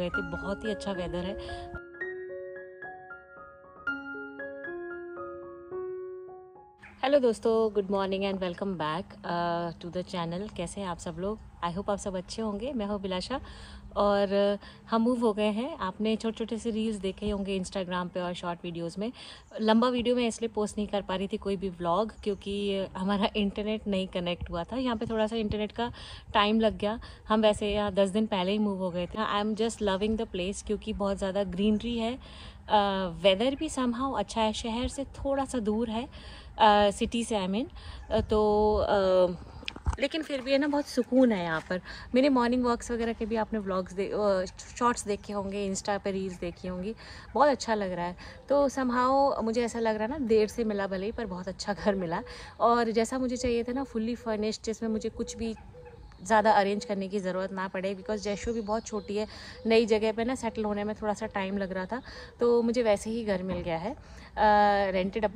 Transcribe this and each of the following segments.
गए थे। बहुत ही अच्छा वेदर है। हेलो दोस्तों good morning and welcome back to the channel कैसे हैं आप सब लोग? आई होप आप सब अच्छे होंगे मैं हूँ बिलाशा और uh, हम मूव हो गए हैं। आपने छोटे छोटे से रील्स देखे होंगे इंस्टाग्राम पे और शॉर्ट वीडियोस में। लंबा वीडियो मैं इसलिए पोस्ट नहीं कर पा रही थी कोई भी व्लॉग क्योंकि हमारा इंटरनेट नहीं कनेक्ट हुआ था। यहाँ पे थोड़ा सा इंटरनेट का टाइम लग गया। हम वैसे यहाँ दस दिन पहले ही मूव हो गए थे। I am just loving the place क्योंकि बहुत ज़्यादा ग्रीनरी है। वेदर uh, भी समहाउ अच्छा है। शहर से थोड़ा सा दूर है। सिटी से आई मीन तो लेकिन फिर भी है ना बहुत सुकून है यहाँ पर। मेरे मॉर्निंग वॉक्स वगैरह के भी आपने व्लॉग्स दे शॉर्ट्स देखे होंगे इंस्टा पर रील्स देखी होंगी, बहुत अच्छा लग रहा है। तो समहाउ मुझे ऐसा लग रहा है ना, देर से मिला भले ही, पर बहुत अच्छा घर मिला। और जैसा मुझे चाहिए था ना फुल्ली फर्निश्ड जिसमें मुझे कुछ भी ज़्यादा अरेंज करने की ज़रूरत ना पड़े बिकॉज़ जैशो भी बहुत छोटी है, नई जगह पे ना सेटल होने में थोड़ा सा टाइम लग रहा था तो मुझे वैसे ही घर मिल गया है। रेंटेड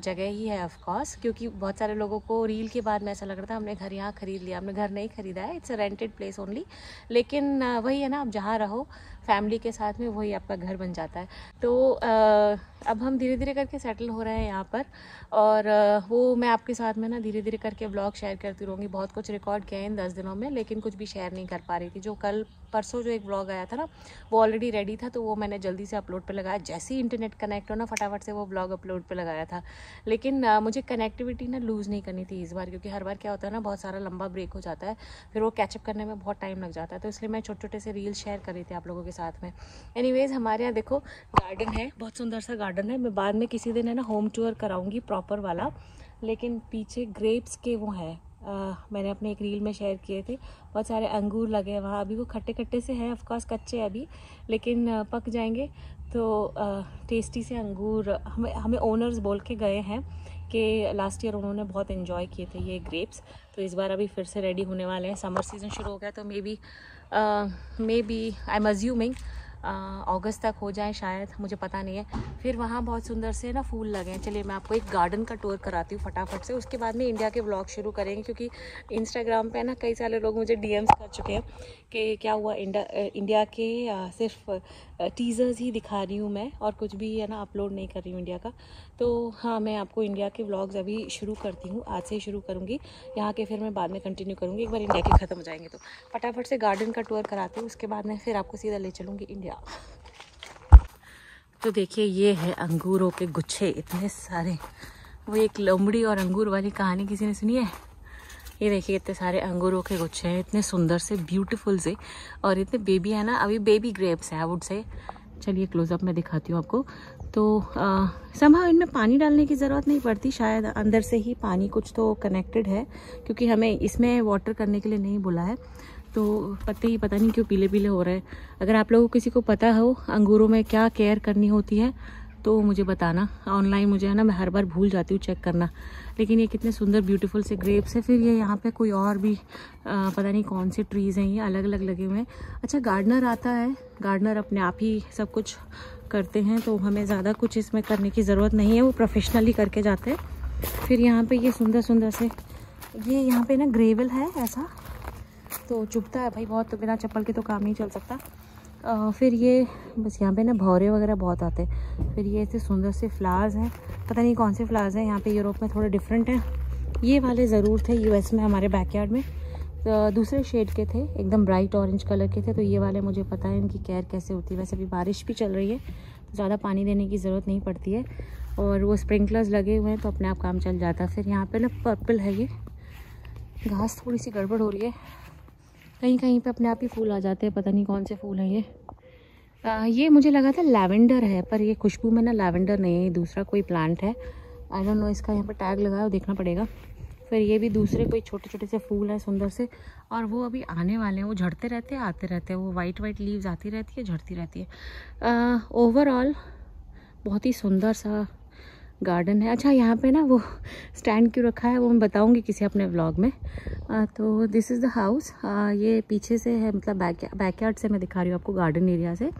जगह ही है ऑफ़ कोर्स क्योंकि बहुत सारे लोगों को रील के बाद में ऐसा लग रहा था, हमने घर यहाँ ख़रीद लिया, हमने घर नहीं ख़रीदा है it's a rented place only लेकिन वही है ना, आप जहाँ रहो फैमिली के साथ में वही आपका घर बन जाता है। तो अब हम धीरे धीरे करके सेटल हो रहे हैं यहाँ पर, और वो मैं आपके साथ में ना धीरे धीरे करके ब्लॉग शेयर करती रहूँगी, बहुत कुछ रिकॉर्ड किया है इन दस दिनों में, लेकिन कुछ भी शेयर नहीं कर पा रही थी। जो कल परसों जो एक ब्लॉग आया था ना, वो ऑलरेडी रेडी था तो वो मैंने जल्दी से अपलोड पर लगाया। जैसे ही इंटरनेट कनेक्ट हो ना, फटाफट से वो ब्लॉग अपलोड पे लगाया था। लेकिन आ, मुझे कनेक्टिविटी ना लूज़ नहीं करनी थी इस बार क्योंकि हर बार क्या होता है ना बहुत सारा लंबा ब्रेक हो जाता है फिर वो कैचअप करने में बहुत टाइम लग जाता है। तो इसलिए मैं छोटे छोटे से रील शेयर कर रही थी आप लोगों के साथ में। एनी हमारे यहाँ देखो गार्डन है बहुत सुंदर सा गार्डन है। मैं बाद में किसी दिन है ना होम टूर कराऊँगी प्रॉपर वाला। लेकिन पीछे ग्रेप्स के वो हैं Uh, मैंने अपने एक रील में शेयर किए थे। बहुत सारे अंगूर लगे वहाँ अभी वो खट्टे खट्टे से हैं ऑफकोर्स कच्चे अभी लेकिन पक जाएँगे। तो आ, टेस्टी से अंगूर हमें हमें ओनर्स बोल के गए हैं कि लास्ट ईयर उन्होंने बहुत इन्जॉय किए थे ये ग्रेप्स तो इस बार अभी फिर से रेडी होने वाले हैं. समर सीज़न शुरू हो गया तो maybe maybe I am assuming अगस्त तक हो जाए शायद, मुझे पता नहीं है। फिर वहाँ बहुत सुंदर से ना फूल लगे हैं। चलिए, मैं आपको एक गार्डन का टूर कराती हूँ फटाफट से। उसके बाद में इंडिया के ब्लॉग शुरू करेंगे, क्योंकि इंस्टाग्राम पे ना कई सारे लोग मुझे डीएम्स कर चुके हैं कि क्या हुआ इंडिया इंडिया के सिर्फ़ टीज़र्स ही दिखा रही हूँ मैं और कुछ भी है ना अपलोड नहीं कर रही हूँ इंडिया का। तो हाँ मैं आपको इंडिया के व्लॉग्स अभी शुरू करती हूँ। आज से ही शुरू करूँगी। यहाँ के फिर मैं बाद में कंटिन्यू करूँगी। एक बार इंडिया के ख़त्म हो जाएँगे तो। फटाफट से गार्डन का टूर कराती हूँ। उसके बाद में फिर आपको सीधा ले चलूँगी इंडिया। तो देखिए, ये है अंगूरों के गुच्छे, इतने सारे। वो एक लोमड़ी और अंगूर वाली कहानी किसी ने सुनी है? ये देखिए, इतने सारे अंगूरों के गुच्छे हैं, इतने सुंदर से ब्यूटीफुल से, और इतने बेबी है ना, अभी बेबी ग्रेप्स है वुड से चलिए क्लोजअप में दिखाती हूँ आपको। तो संभव इनमें पानी डालने की ज़रूरत नहीं पड़ती, शायद अंदर से ही पानी कुछ तो कनेक्टेड है, क्योंकि हमें इसमें वाटर करने के लिए नहीं बोला है। तो पत्ते ही पता नहीं क्यों पीले पीले हो रहे हैं। अगर आप लोगों को किसी को पता हो अंगूरों में क्या केयर करनी होती है तो मुझे बताना। ऑनलाइन मुझे है ना मैं हर बार भूल जाती हूँ चेक करना। लेकिन ये कितने सुंदर ब्यूटीफुल से ग्रेप्स है। फिर ये यहाँ पे कोई और भी आ, पता नहीं कौन से ट्रीज़ हैं ये अलग अलग लगे हुए हैं। अच्छा गार्डनर आता है। गार्डनर अपने आप ही सब कुछ करते हैं तो हमें ज़्यादा कुछ इसमें करने की ज़रूरत नहीं है। वो प्रोफेशनली करके जाते हैं। फिर यहाँ पर ये सुंदर सुंदर से ये यहाँ पर ना ग्रेवल है ऐसा? तो चुभता है भाई बहुत तो बिना चप्पल के तो काम नहीं चल सकता। आ, फिर ये बस यहाँ पे ना भौरे वगैरह बहुत आते हैं। फिर ये ऐसे सुंदर से फ्लावर्स हैं। पता नहीं कौन से फ्लावर्स हैं यहाँ पे यूरोप में थोड़े डिफरेंट हैं। ये वाले ज़रूर थे यूएस में हमारे बैकयार्ड में। तो दूसरे शेड के थे एकदम ब्राइट ऑरेंज कलर के थे। तो ये वाले मुझे पता है इनकी केयर कैसे होती है। वैसे अभी बारिश भी चल रही है तो ज़्यादा पानी देने की ज़रूरत नहीं पड़ती है। और वो स्प्रिंकलर्स लगे हुए हैं तो अपने आप काम चल जाता है। फिर यहाँ पे ना पर्पल है ये। घास थोड़ी सी गड़बड़ हो रही है। कहीं कहीं पे अपने आप ही फूल आ जाते हैं पता नहीं कौन से फूल हैं ये। आ, ये मुझे लगा था लैवेंडर है पर ये खुशबू में ना लैवेंडर नहीं है दूसरा कोई प्लांट है। आई डोंट नो इसका यहाँ पर टैग लगाया देखना पड़ेगा। फिर ये भी दूसरे कोई छोटे छोटे से फूल हैं सुंदर से। और वो अभी आने वाले हैं वो झड़ते रहते हैं आते रहते हैं। वो वाइट वाइट लीव्स आती रहती है झड़ती रहती है। ओवरऑल बहुत ही सुंदर सा गार्डन है। अच्छा यहाँ पे ना वो स्टैंड क्यों रखा है वो मैं बताऊँगी किसी अपने व्लॉग में। आ, तो दिस इज़ द हाउस ये पीछे से है मतलब बैक बैकयार्ड से मैं दिखा रही हूँ आपको गार्डन एरिया से।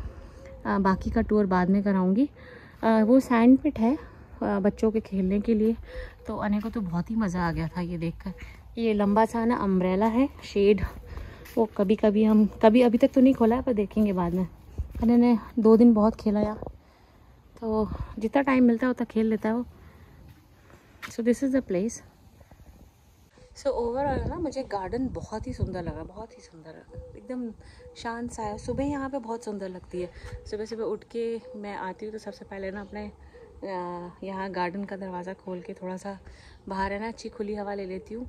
आ, बाकी का टूर बाद में कराऊँगी। वो सैंड पिट है आ, बच्चों के खेलने के लिए। तो अने को तो बहुत ही मज़ा आ गया था ये देख ये लंबा सा ना अम्ब्रेला है शेड वो कभी कभी हम कभी अभी तक तो नहीं खोला है पर देखेंगे बाद में। मैंने ने दो दिन बहुत खेला यार। तो जितना टाइम मिलता है, उतना खेल लेता है वो। So this is the place so overall ना, मुझे गार्डन बहुत ही सुंदर लगा, बहुत ही सुंदर एकदम शांत सा है। सुबह यहाँ पे बहुत सुंदर लगती है। सुबह सुबह उठ के मैं आती हूँ तो सबसे पहले ना अपने यहाँ गार्डन का दरवाज़ा खोल के थोड़ा सा बाहर है ना, अच्छी खुली हवा ले लेती हूँ।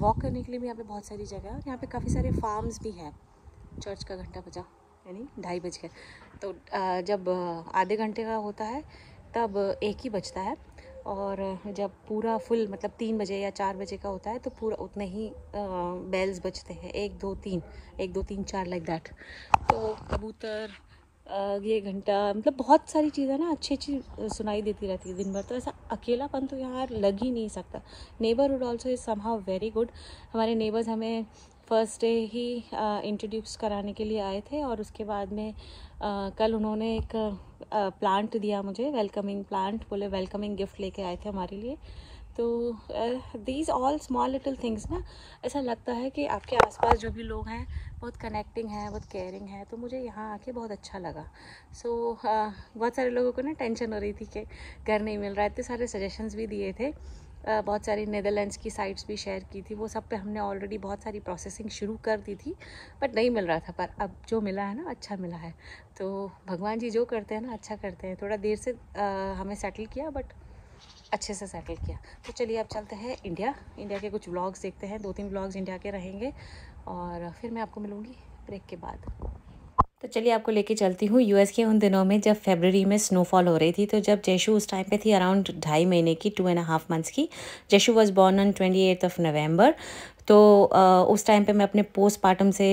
वॉक करने के लिए भी यहाँ पे बहुत सारी जगह है और यहाँ पे काफ़ी सारे फार्म्स भी हैं। चर्च का घंटा बजा, यानी ढाई बज गए। तो जब आधे घंटे का होता है, तब एक ही बजता है। और जब पूरा फुल मतलब तीन बजे या चार बजे का होता है तो पूरा उतने ही बेल्स बजते हैं। एक, दो, तीन। एक, दो, तीन, चार लाइक दैट तो कबूतर ये घंटा मतलब बहुत सारी चीज़ें ना अच्छी अच्छी सुनाई देती रहती है दिन भर। तो ऐसा अकेलापन तो यहाँ लग ही नहीं सकता। Neighbour neighbourhood also is somehow very good हमारे नेबर्स हमें फ़र्स्ट डे ही इंट्रोड्यूस कराने के लिए आए थे और उसके बाद में आ, कल उन्होंने एक प्लांट दिया मुझे वेलकमिंग प्लांट बोले वेलकमिंग गिफ्ट लेके आए थे हमारे लिए। तो these all small little things ना ऐसा लगता है कि आपके आसपास जो भी लोग हैं बहुत कनेक्टिंग हैं बहुत केयरिंग है तो मुझे यहाँ आके बहुत अच्छा लगा। सो so, uh, बहुत सारे लोगों को ना टेंशन हो रही थी कि घर नहीं मिल रहा है इतने सारे सजेशंस भी दिए थे। बहुत सारी नेदरलैंड्स की साइट्स भी शेयर की थी। वो सब पे हमने ऑलरेडी बहुत सारी प्रोसेसिंग शुरू कर दी थी बट नहीं मिल रहा था। पर अब जो मिला है ना अच्छा मिला है। तो भगवान जी जो करते हैं ना अच्छा करते हैं। थोड़ा देर से हमें सेटल किया बट अच्छे से सेटल किया। तो चलिए अब चलते हैं इंडिया इंडिया के कुछ व्लॉग्स देखते हैं। दो तीन व्लॉग्स इंडिया के रहेंगे। और फिर मैं आपको मिलूँगी ब्रेक के बाद। तो चलिए आपको लेके चलती हूँ यूएस के उन दिनों में जब फेबररी में स्नोफॉल हो रही थी तो जब जैशु उस टाइम पे थी अराउंड ढाई महीने की टू एंड हाफ़ मंथ्स की, Jaishu was born on twenty eight of November तो उस टाइम पे मैं अपने पोस्टमार्टम से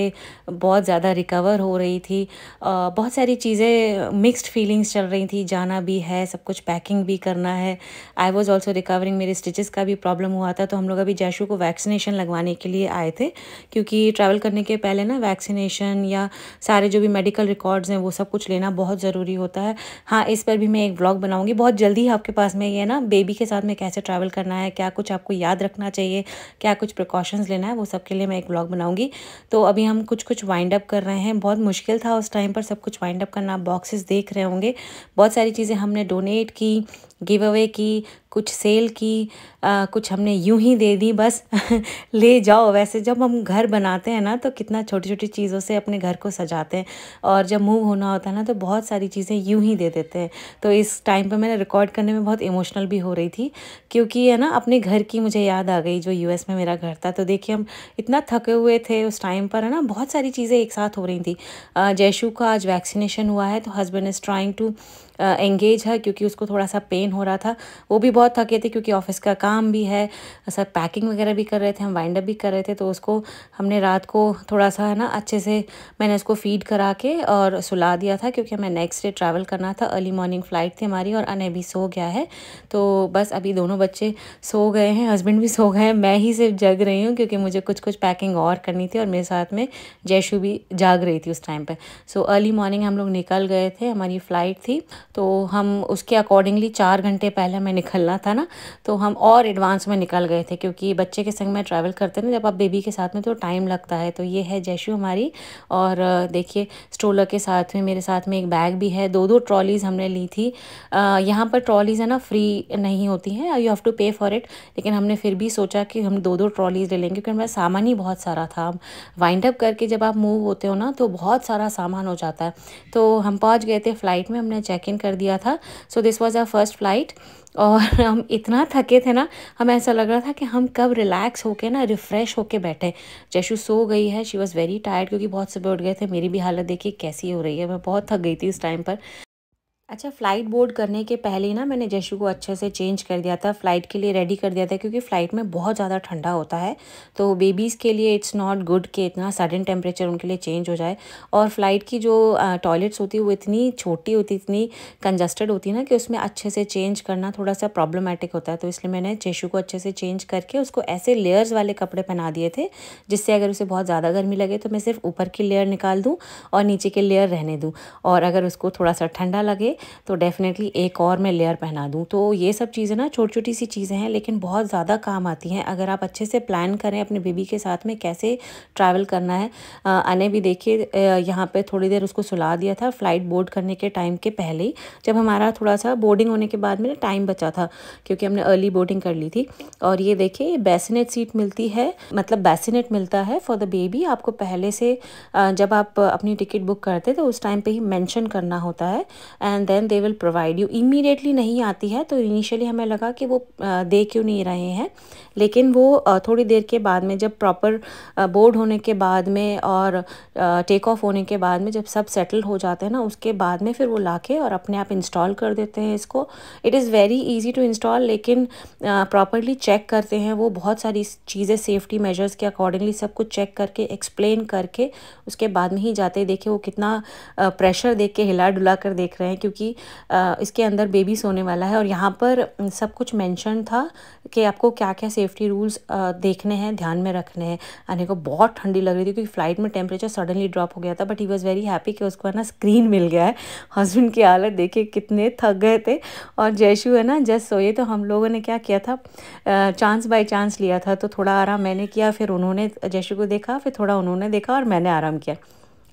बहुत ज़्यादा रिकवर हो रही थी। बहुत सारी चीज़ें मिक्स्ड फीलिंग्स चल रही थी। जाना भी है, सब कुछ पैकिंग भी करना है। आई वॉज़ ऑल्सो रिकवरिंग मेरे स्टिचेस का भी प्रॉब्लम हुआ था। तो हम लोग अभी जैशु को वैक्सीनेशन लगवाने के लिए आए थे। क्योंकि ट्रैवल करने के पहले ना वैक्सीनेशन या सारे जो भी मेडिकल रिकॉर्ड्स हैं, वो सब कुछ लेना बहुत ज़रूरी होता है। हाँ इस पर भी मैं एक ब्लॉग बनाऊँगी। बहुत जल्दी आपके पास में ये ना बेबी के साथ में कैसे ट्रैवल करना है, क्या कुछ आपको याद रखना चाहिए, क्या कुछ प्रिकॉशंस प्रिकॉशंस लेना है, वो सब के लिए मैं एक ब्लॉग बनाऊँगी। तो अभी हम कुछ कुछ वाइंड अप कर रहे हैं। बहुत मुश्किल था उस टाइम पर सब कुछ वाइंड अप करना। बॉक्सेस देख रहे होंगे। बहुत सारी चीज़ें हमने डोनेट की गिव अवे की। कुछ सेल की आ, कुछ हमने यूँ ही दे दी बस ले जाओ। वैसे जब हम घर बनाते हैं ना तो कितना छोटी छोटी चीज़ों से अपने घर को सजाते हैं। और जब मूव होना होता है ना तो बहुत सारी चीज़ें यूँ ही दे देते हैं। तो इस टाइम पर मैंने रिकॉर्ड करने में बहुत इमोशनल भी हो रही थी क्योंकि है ना अपने घर की मुझे याद आ गई जो यूएस में मेरा घर था। तो देखिए हम इतना थके हुए थे उस टाइम पर है ना बहुत सारी चीज़ें एक साथ हो रही थी। जयशु का आज वैक्सीनेशन हुआ है तो husband is trying to engage है क्योंकि उसको थोड़ा सा पेन हो रहा था। वो भी बहुत थके थे क्योंकि ऑफ़िस का काम भी है सब पैकिंग वगैरह भी कर रहे थे, हम वाइंड अप भी कर रहे थे तो उसको हमने रात को थोड़ा सा है ना, अच्छे से मैंने उसको फ़ीड करा के और सुला दिया था क्योंकि हमें नेक्स्ट डे ट्रैवल करना था। अर्ली मॉर्निंग फ़्लाइट थी हमारी और अने भी सो गया है। तो बस अभी दोनों बच्चे सो गए हैं हस्बैंड भी सो गए हैं, मैं ही सिर्फ़ जग रही हूँ क्योंकि मुझे कुछ कुछ पैकिंग और करनी थी और मेरे साथ में जयशु भी जाग रही थी उस टाइम पर सो अर्ली मॉर्निंग हम लोग निकल गए थे, हमारी फ़्लाइट थी। तो हम उसके अकॉर्डिंगली चार घंटे पहले हमें निकलना था ना तो हम और एडवांस में निकल गए थे, क्योंकि बच्चे के संग में ट्रैवल करते ना जब आप बेबी के साथ में तो टाइम लगता है तो ये है जैशु हमारी, और देखिए स्ट्रोलर के साथ में, मेरे साथ में एक बैग भी है दो दो ट्रॉलीज़ हमने ली थी यहाँ पर ट्रॉलीज़ है ना फ्री नहीं होती हैं you have to pay for it लेकिन हमने फिर भी सोचा कि हम दो दो ट्रॉलीज़ ले लेंगे, क्योंकि हमारा सामान ही बहुत सारा था वाइंड अप करके जब आप मूव होते हो ना तो बहुत सारा सामान हो जाता है तो हम पहुँच गए थे फ़्लाइट में, हमने चेक इन कर दिया था। So this was our first flight और हम इतना थके थे ना, हमें ऐसा लग रहा था कि हम कब रिलैक्स होके ना रिफ़्रेश होके बैठे। जैशू सो गई है शी वॉज़ वेरी टायर्ड क्योंकि बहुत सुबह उठ गए थे। मेरी भी हालत देखिए कैसी हो रही है, मैं बहुत थक गई थी उस टाइम पर। अच्छा फ़्लाइट बोर्ड करने के पहले ना मैंने जैशु को अच्छे से चेंज कर दिया था फ़्लाइट के लिए रेडी कर दिया था, क्योंकि फ़्लाइट में बहुत ज़्यादा ठंडा होता है। तो बेबीज़ के लिए इट्स नॉट गुड कि इतना सडन टेम्परेचर उनके लिए चेंज हो जाए। और फ़्लाइट की जो टॉयलेट्स होती है, वो इतनी छोटी होती, इतनी कंजस्टेड होती है ना कि उसमें अच्छे से चेंज करना थोड़ा सा प्रॉब्लमेटिक होता है। तो इसलिए मैंने जैशु को अच्छे से चेंज करके उसको ऐसे लेयर्स वाले कपड़े पहना दिए थे, जिससे अगर उसे बहुत ज़्यादा गर्मी लगे तो मैं सिर्फ़ ऊपर की लेयर निकाल दूँ और नीचे के लेयर रहने दूँ। और अगर उसको थोड़ा सा ठंडा लगे तो डेफिनेटली एक और मैं लेयर पहना दूँ। तो ये सब चीज़ें ना छोटी छोटी सी चीज़ें हैं, लेकिन बहुत ज़्यादा काम आती हैं। अगर आप अच्छे से प्लान करें अपने बेबी के साथ में कैसे ट्रैवल करना है अने भी देखिए यहाँ पर थोड़ी देर उसको सुला दिया था फ़्लाइट बोर्ड करने के टाइम के पहले ही, जब हमारा थोड़ा सा बोर्डिंग होने के बाद में टाइम बचा था, क्योंकि हमने अर्ली बोर्डिंग कर ली थी। और ये देखिए बेसिनेट सीट मिलती है मतलब बेसिनेट मिलता है फॉर द बेबी आपको पहले से जब आप अपनी टिकट बुक करते तो उस टाइम पे ही मेंशन करना होता है। And then they will provide you immediately नहीं आती है तो इनिशियली हमें लगा कि वो दे क्यों नहीं रहे हैं। लेकिन वो थोड़ी देर के बाद में, जब प्रॉपर बोर्ड होने के बाद में और टेक ऑफ़ होने के बाद में जब सब सेटल हो जाते हैं ना, उसके बाद में फिर वो लाके और अपने आप इंस्टॉल कर देते हैं इसको। It is very easy to install लेकिन प्रॉपरली चेक करते हैं वो बहुत सारी चीज़ें सेफ्टी मेजर्स के अकॉर्डिंगली सब कुछ चेक करके एक्सप्लेन करके, उसके बाद में ही जाते देखिए वो कितना प्रेशर देख के हिला डुला कर देख रहे हैं, क्योंकि इसके अंदर बेबी सोने वाला है और यहाँ पर सब कुछ मैंशन था कि आपको क्या क्या सेफ्टी रूल्स देखने हैं, ध्यान में रखने हैं। आने को बहुत ठंडी लग रही थी क्योंकि फ़्लाइट में टेम्परेचर सडनली ड्रॉप हो गया था but he was very happy कि उसको, है ना स्क्रीन मिल गया है। हस्बैंड की हालत देखिए कितने थक गए थे। और जैशु है ना, जस्ट सोए तो हम लोगों ने क्या किया था चांस बाय चांस लिया था। तो थोड़ा आराम मैंने किया, फिर उन्होंने जैशु को देखा, फिर थोड़ा उन्होंने देखा और मैंने आराम किया।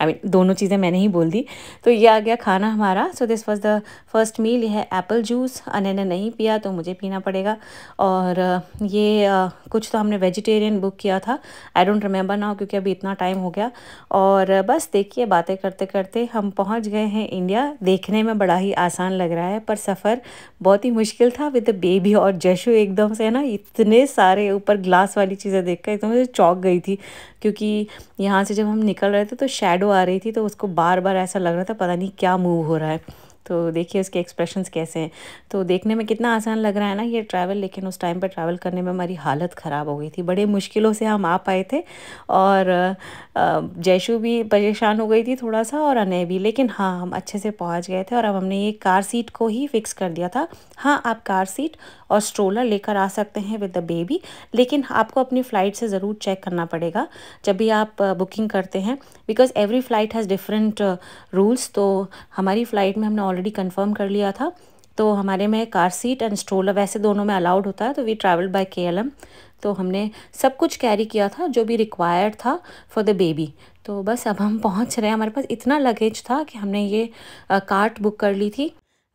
आई मीन दोनों चीज़ें मैंने ही बोल दी। तो ये आ गया खाना हमारा। So this was the first meal ये है एप्पल जूस अने ने नहीं पिया तो मुझे पीना पड़ेगा। और ये कुछ तो हमने वेजिटेरियन बुक किया था। आई डोंट रिमेंबर नाउ क्योंकि अभी इतना टाइम हो गया। और बस देखिए बातें करते करते हम पहुँच गए हैं इंडिया। देखने में बड़ा ही आसान लग रहा है, पर सफ़र बहुत ही मुश्किल था। विद द बेबी और जशु एकदम से है ना, इतने सारे ऊपर ग्लास वाली चीज़ें देख कर एकदम से चौक गई थी। क्योंकि यहाँ से जब हम निकल रहे थे तो शेडो आ रही थी तो उसको बार बार ऐसा लग रहा था, पता नहीं क्या मूव हो रहा है। तो देखिए उसके एक्सप्रेशंस कैसे हैं। तो देखने में कितना आसान लग रहा है ना ये ट्रैवल लेकिन उस टाइम पर ट्रैवल करने में हमारी हालत ख़राब हो गई थी। बड़े मुश्किलों से हम आ पाए थे और जयशु भी परेशान हो गई थी थोड़ा सा और अनय भी। लेकिन हाँ हम अच्छे से पहुँच गए थे और अब हमने ये कार सीट को ही फिक्स कर दिया था। हाँ आप कार सीट और स्ट्रोलर लेकर आ सकते हैं विद द बेबी लेकिन आपको अपनी फ़्लाइट से ज़रूर चेक करना पड़ेगा जब भी आप बुकिंग करते हैं। Because every flight has different rules तो हमारी फ़्लाइट में हमने ऑलरेडी कंफर्म कर लिया था। तो हमारे में कार सीट एंड स्ट्रोलर वैसे दोनों में अलाउड होता है तो वी ट्रैवल बाय के तो हमने सब कुछ कैरी किया था, जो भी रिक्वायर्ड था फॉर द बेबी तो बस अब हम पहुँच रहे हैं। हमारे पास इतना लगेज था कि हमने ये कार्ट बुक कर ली थी।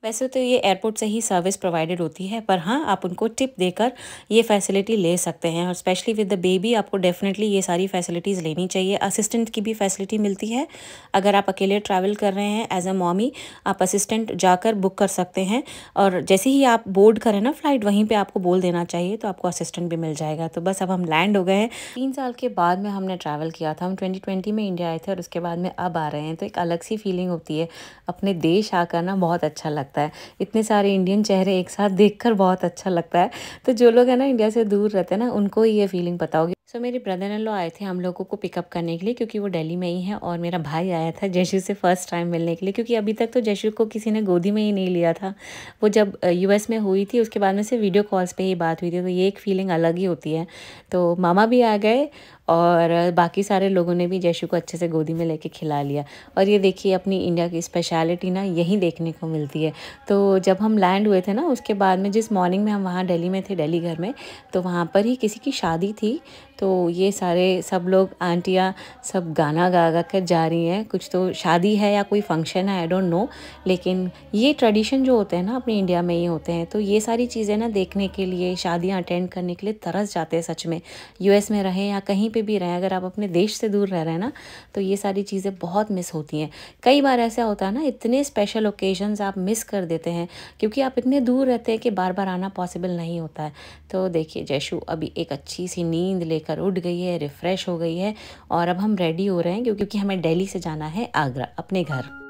वैसे तो ये एयरपोर्ट से ही सर्विस प्रोवाइडेड होती है, पर हाँ आप उनको टिप देकर ये फैसिलिटी ले सकते हैं। और स्पेशली विद द बेबी आपको डेफिनेटली ये सारी फैसिलिटीज़ लेनी चाहिए। असिस्टेंट की भी फैसिलिटी मिलती है। अगर आप अकेले ट्रैवल कर रहे हैं एज अ मॉमी आप असिस्टेंट जाकर बुक कर सकते हैं। और जैसे ही आप बोर्ड करें ना फ़्लाइट वहीं पर आपको बोल देना चाहिए तो आपको असिस्टेंट भी मिल जाएगा। तो बस अब हम लैंड हो गए हैं। तीन साल के बाद में हमने ट्रैवल किया था। हम ट्वेंटी में इंडिया आए थे और उसके बाद में अब आ रहे हैं। तो एक अलग सी फीलिंग होती है। अपने देश आकर ना बहुत अच्छा लगता लगता है। इतने सारे इंडियन चेहरे एक साथ देखकर बहुत अच्छा लगता है। तो जो लोग है ना इंडिया से दूर रहते हैं ना, उनको ये फीलिंग पता होगी। सो so, मेरे ब्रदर इन लॉ आए थे हम लोगों को पिकअप करने के लिए क्योंकि वो दिल्ली में ही है और मेरा भाई आया था जयशु से फ़र्स्ट टाइम मिलने के लिए क्योंकि अभी तक तो जयशु को किसी ने गोदी में ही नहीं लिया था। वो जब यूएस में हुई थी उसके बाद में से वीडियो कॉल्स पे ही बात हुई थी तो ये एक फीलिंग अलग ही होती है। तो मामा भी आ गए और बाकी सारे लोगों ने भी जयशु को अच्छे से गोदी में लेके खिला लिया। और ये देखिए अपनी इंडिया की स्पेशलिटी ना यहीं देखने को मिलती है। तो जब हम लैंड हुए थे ना उसके बाद में जिस मॉर्निंग में हम वहाँ दिल्ली में थे दिल्ली घर में तो वहाँ पर ही किसी की शादी थी। तो ये सारे सब लोग, आंटियाँ सब गाना गा गा कर जा रही हैं। कुछ तो शादी है या कोई फ़ंक्शन है आई डोंट नो लेकिन ये ट्रेडिशन जो होते हैं ना अपने इंडिया में ही होते हैं तो ये सारी चीज़ें ना देखने के लिए, शादियाँ अटेंड करने के लिए तरस जाते हैं सच में। यूएस में रहें या कहीं पे भी रहें, अगर आप अपने देश से दूर रह रहे हैं ना तो ये सारी चीज़ें बहुत मिस होती हैं। कई बार ऐसा होता है ना, इतने स्पेशल ओकेजन्स आप मिस कर देते हैं, क्योंकि आप इतने दूर रहते हैं कि बार बार आना पॉसिबल नहीं होता है। तो देखिए जैशु अभी एक अच्छी सी नींद लेकर उठ गई है रिफ़्रेश हो गई है और अब हम रेडी हो रहे हैं क्योंकि हमें दिल्ली से जाना है आगरा, अपने घर।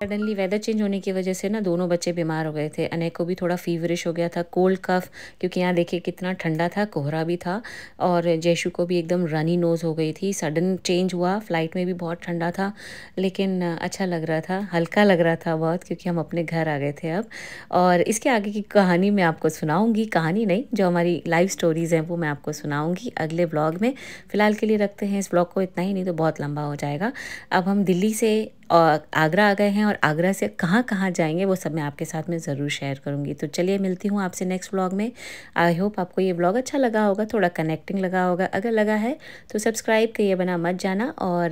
सडनली वेदर चेंज होने की वजह से ना दोनों बच्चे बीमार हो गए थे। अनेक को भी थोड़ा फीवरिश हो गया था कोल्ड कफ क्योंकि यहाँ देखिए कितना ठंडा था, कोहरा भी था और जयशु को भी एकदम रनी नोज़ हो गई थी। सडन चेंज हुआ फ़्लाइट में भी बहुत ठंडा था, लेकिन अच्छा लग रहा था, हल्का लग रहा था बहुत, क्योंकि हम अपने घर आ गए थे अब। और इसके आगे की कहानी मैं आपको सुनाऊँगी, कहानी नहीं, जो हमारी लाइव स्टोरीज़ हैं, वो मैं आपको सुनाऊँगी अगले ब्लॉग में। फ़िलहाल के लिए रखते हैं इस ब्लॉग को, इतना ही नहीं तो बहुत लंबा हो जाएगा। अब हम दिल्ली से और आगरा आ गए हैं और आगरा से कहाँ कहाँ जाएँगे, वो सब मैं आपके साथ में ज़रूर शेयर करूँगी। तो चलिए मिलती हूँ आपसे नेक्स्ट व्लॉग में। आई होप आपको ये व्लॉग अच्छा लगा होगा, थोड़ा कनेक्टिंग लगा होगा। अगर लगा है तो सब्सक्राइब करिए बना मत जाना और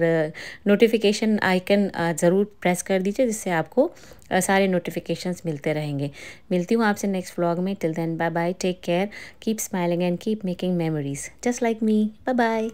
नोटिफिकेशन आइकन ज़रूर प्रेस कर दीजिए, जिससे आपको सारे नोटिफिकेशंस मिलते रहेंगे। मिलती हूँ आपसे नेक्स्ट व्लॉग में। Till then bye bye take care keep smiling and keep making memories just like me bye bye